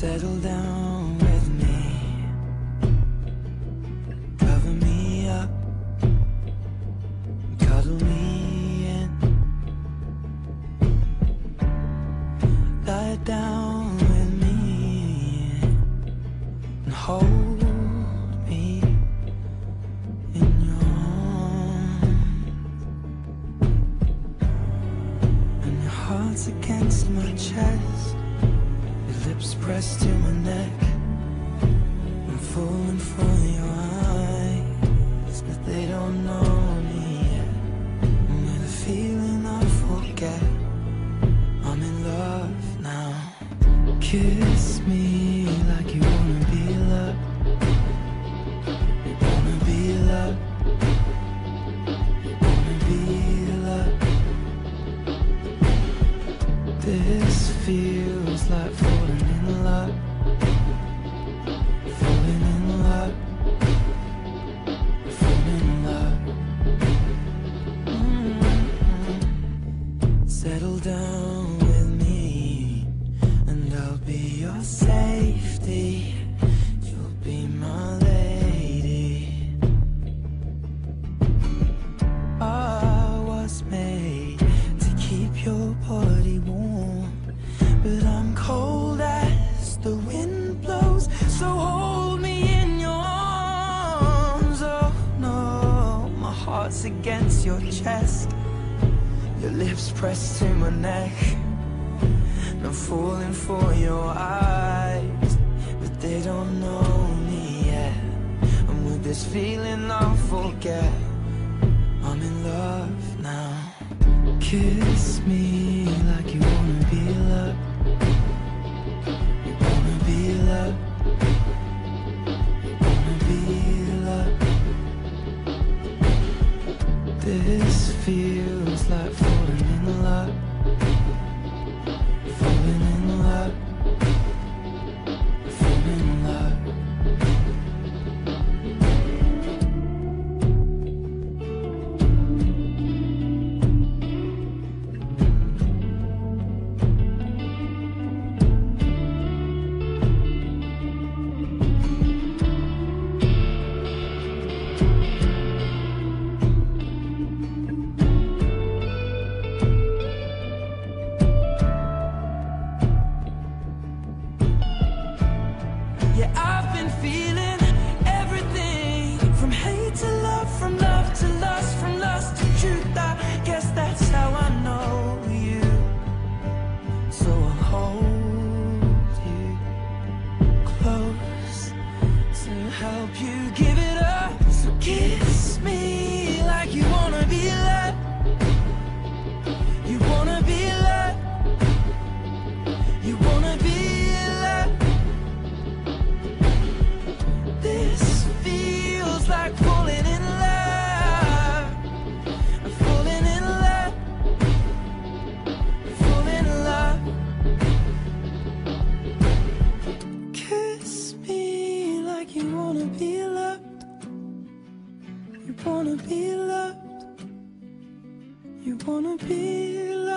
Settle down with me. Cover me up. Cuddle me in. Lie down with me and hold me in your arms. And your heart's against my chest. Lips pressed to my neck. I'm falling for your eyes, but they don't know me yet. And with a feeling I forget, I'm in love now. Kiss me like you wanna be loved. You wanna be loved. You wanna be loved. This feels like falling with me, and I'll be your safety. You'll be my lady. I was made to keep your body warm, but I'm cold as the wind blows. So hold me in your arms. Oh no, my heart's against your chest, your lips pressed to my neck. I'm falling for your eyes, but they don't know me yet. And with this feeling, I'll forget. I'm in love now. Kiss me like you wanna be loved. You wanna be loved. Wanna be loved. This feels wanna be loved. You wanna be loved.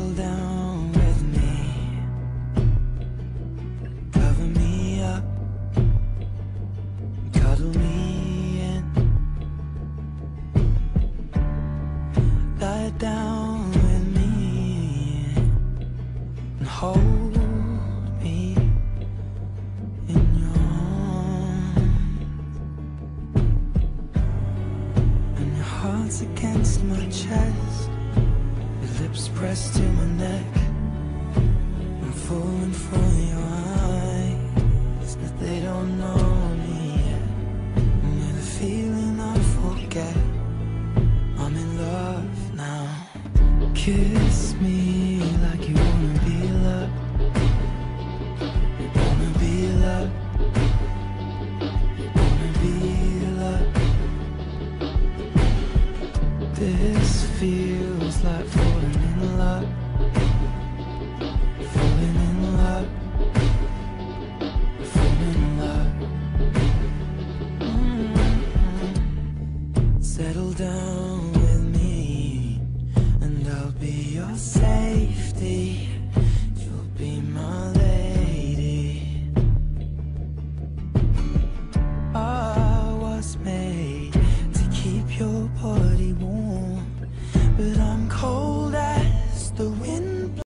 Settle down with me. Cover me up. Cuddle me in. Lie down with me. And hold me in your arms. And your heart's against my chest pressed to my neck. I'm falling for your eyes, but they don't know me yet. With a feeling I forget, I'm in love now. Kiss me